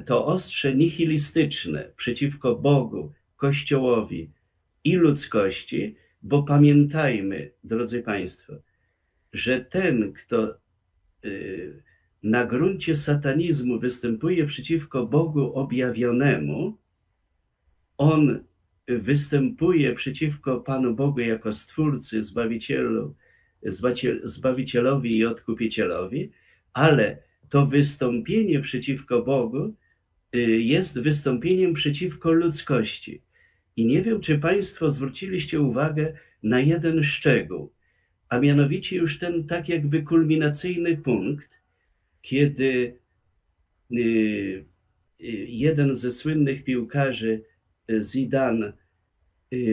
to ostrze nihilistyczne przeciwko Bogu, Kościołowi i ludzkości, bo pamiętajmy, drodzy Państwo, że ten, kto y, na gruncie satanizmu występuje przeciwko Bogu objawionemu, on występuje przeciwko Panu Bogu jako Stwórcy, Zbawicielu, Zbawicielowi i Odkupicielowi, ale to wystąpienie przeciwko Bogu jest wystąpieniem przeciwko ludzkości. I nie wiem, czy Państwo zwróciliście uwagę na jeden szczegół, a mianowicie już ten tak jakby kulminacyjny punkt, kiedy y, y, jeden ze słynnych piłkarzy, Zidane,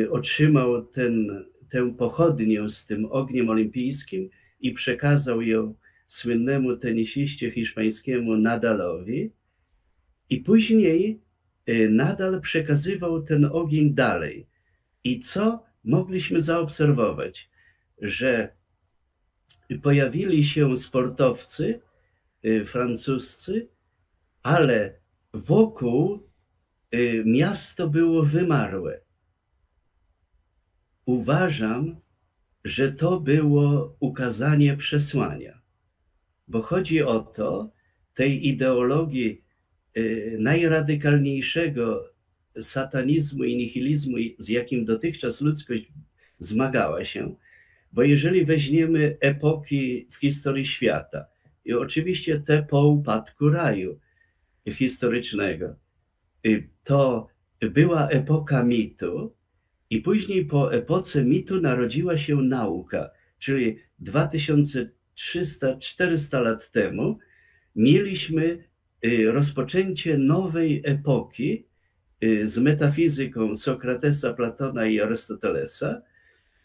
otrzymał ten, tę pochodnię z tym ogniem olimpijskim i przekazał ją słynnemu tenisiście hiszpańskiemu Nadalowi i później y, Nadal przekazywał ten ogień dalej. I co mogliśmy zaobserwować? Że pojawili się sportowcy y, francuscy, ale wokół y, miasto było wymarłe. Uważam, że to było ukazanie przesłania bo chodzi o to, tej ideologii najradykalniejszego satanizmu i nihilizmu, z jakim dotychczas ludzkość zmagała się, bo jeżeli weźmiemy epoki w historii świata, i oczywiście te po upadku raju historycznego, y, to była epoka mitu, i później po epoce mitu narodziła się nauka, czyli 2000 300-400 lat temu mieliśmy y, rozpoczęcie nowej epoki y, z metafizyką Sokratesa, Platona i Arystotelesa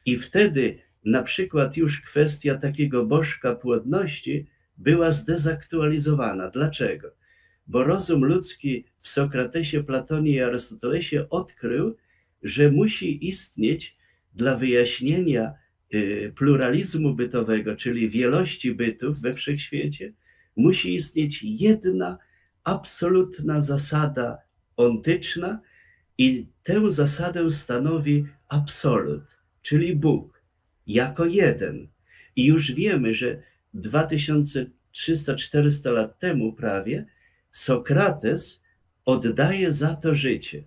i wtedy na przykład już kwestia takiego bożka płodności była zdezaktualizowana. Dlaczego? Bo rozum ludzki w Sokratesie, Platonie i Arystotelesie odkrył, że musi istnieć dla wyjaśnienia Y, pluralizmu bytowego, czyli wielości bytów we wszechświecie, musi istnieć jedna absolutna zasada ontyczna i tę zasadę stanowi absolut, czyli Bóg, jako jeden. I już wiemy, że 2300-400 lat temu prawie Sokrates oddaje za to życie.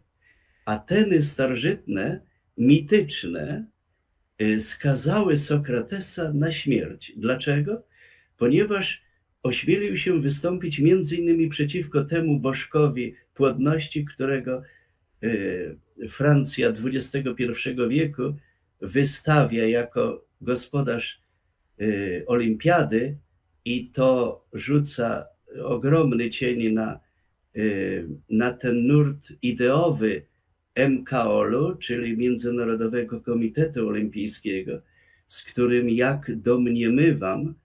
Ateny starożytne, mityczne, Y, skazały Sokratesa na śmierć. Dlaczego? Ponieważ ośmielił się wystąpić między innymi przeciwko temu bożkowi płodności, którego y, Francja XXI wieku wystawia jako gospodarz y, olimpiady i to rzuca ogromny cień na, na ten nurt ideowy MKOL-u, czyli Międzynarodowego Komitetu Olimpijskiego, z którym, jak domniemywam,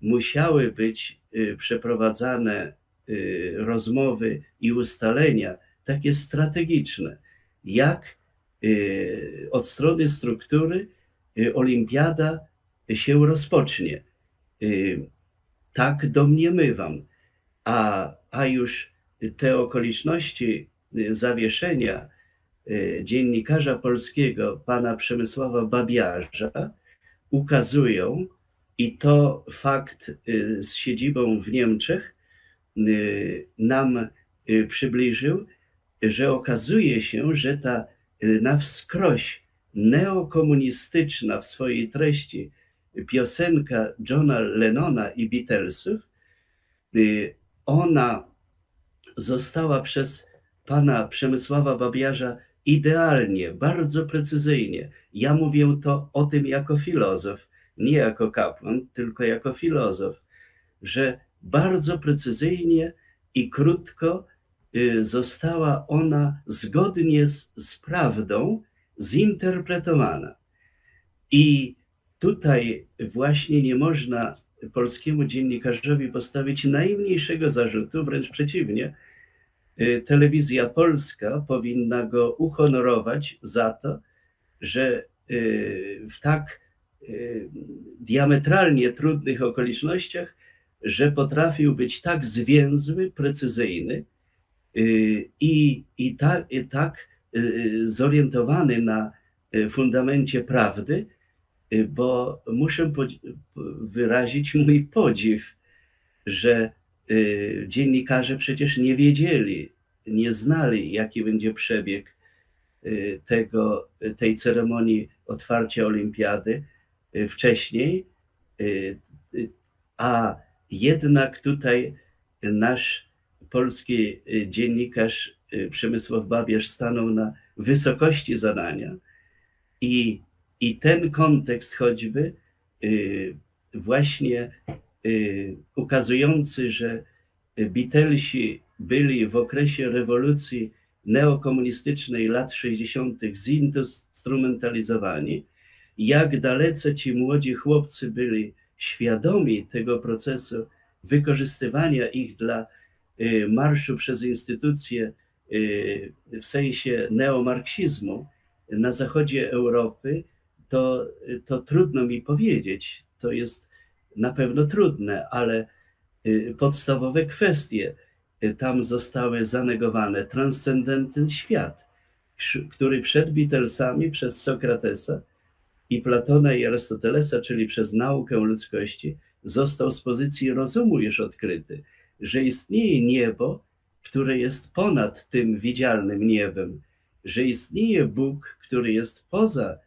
musiały być y, przeprowadzane y, rozmowy i ustalenia takie strategiczne, jak y, od strony struktury olimpiada się rozpocznie. Tak domniemywam. A, a już te okoliczności zawieszenia dziennikarza polskiego, pana Przemysława Babiarza, ukazują, i to fakt y, z siedzibą w Niemczech y, nam przybliżył, że okazuje się, że ta na wskroś neokomunistyczna w swojej treści piosenka Johna Lennona i Beatlesów, ona została przez pana Przemysława Babiarza idealnie, bardzo precyzyjnie. Ja mówię to o tym jako filozof, nie jako kapłan, tylko jako filozof, że bardzo precyzyjnie i krótko y, została ona zgodnie z, z prawdą zinterpretowana. I tutaj właśnie nie można polskiemu dziennikarzowi postawić najmniejszego zarzutu, wręcz przeciwnie, Y, telewizja polska powinna go uhonorować za to, że y, w tak diametralnie trudnych okolicznościach, że potrafił być tak zwięzły, precyzyjny I, i, tak, i tak zorientowany na fundamencie prawdy, bo muszę wyrazić mój podziw, że dziennikarze przecież nie wiedzieli, nie znali, jaki będzie przebieg tego, tej ceremonii otwarcia olimpiady wcześniej, a jednak tutaj nasz polski dziennikarz Przemysław Babierz stanął na wysokości zadania i, i ten kontekst choćby właśnie ukazujący, że Beatlesi byli w okresie rewolucji neokomunistycznej lat 60. zinstrumentalizowani, jak dalece ci młodzi chłopcy byli świadomi tego procesu wykorzystywania ich dla y, marszu przez instytucje y, w sensie neomarksizmu na zachodzie Europy, to, to trudno mi powiedzieć. To jest na pewno trudne, ale y, podstawowe kwestie tam zostały zanegowane. Transcendentny świat, który przed Beatlesami przez Sokratesa i Platona i Arystotelesa, czyli przez naukę ludzkości, został z pozycji rozumu już odkryty, że istnieje niebo, które jest ponad tym widzialnym niebem, że istnieje Bóg, który jest poza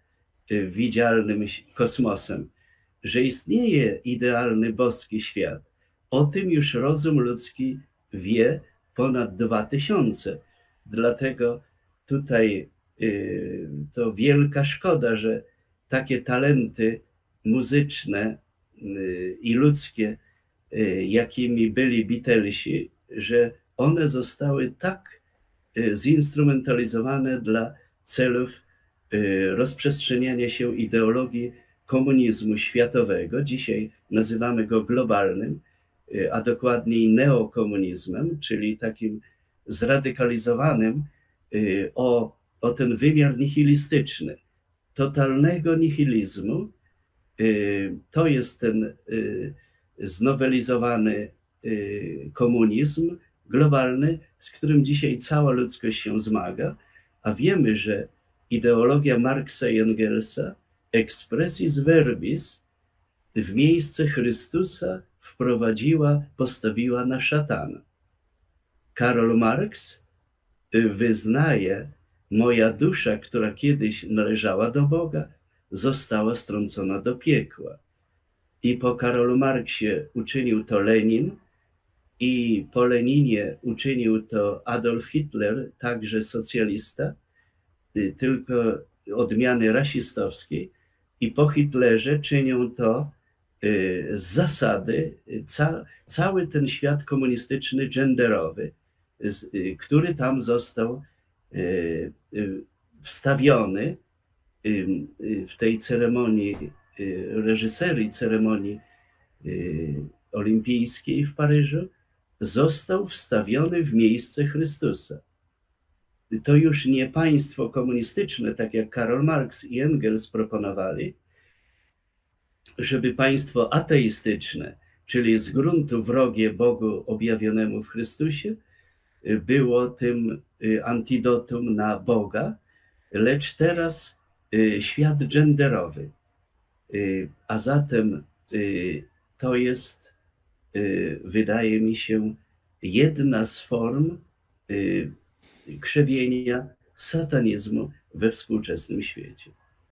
widzialnym kosmosem, że istnieje idealny boski świat. O tym już rozum ludzki wie ponad dwa tysiące. Dlatego tutaj y, to wielka szkoda, że takie talenty muzyczne y, i ludzkie, y, jakimi byli Beatlesi, że one zostały tak y, zinstrumentalizowane dla celów rozprzestrzeniania się ideologii komunizmu światowego. Dzisiaj nazywamy go globalnym, a dokładniej neokomunizmem, czyli takim zradykalizowanym o, o ten wymiar nihilistyczny totalnego nihilizmu. Y, to jest ten y, znowelizowany y, komunizm globalny, z którym dzisiaj cała ludzkość się zmaga, a wiemy, że ideologia Marksa i Engelsa expressis verbis w miejsce Chrystusa wprowadziła, postawiła na szatana. Karol Marx wyznaje Moja dusza, która kiedyś należała do Boga, została strącona do piekła. I po Karolu Marksie uczynił to Lenin, i po Leninie uczynił to Adolf Hitler, także socjalista, y, tylko odmiany rasistowskiej, i po Hitlerze czynią to y, z zasady ca, cały ten świat komunistyczny, genderowy, który tam został Y, y, wstawiony y, w tej ceremonii, reżyserii ceremonii olimpijskiej w Paryżu, został wstawiony w miejsce Chrystusa. To już nie państwo komunistyczne, tak jak Karol Marx i Engels proponowali, żeby państwo ateistyczne, czyli z gruntu wrogie Bogu objawionemu w Chrystusie, było tym y, antidotum na Boga, lecz teraz y, świat genderowy. Y, a zatem to jest, wydaje mi się, jedna z form krzewienia satanizmu we współczesnym świecie.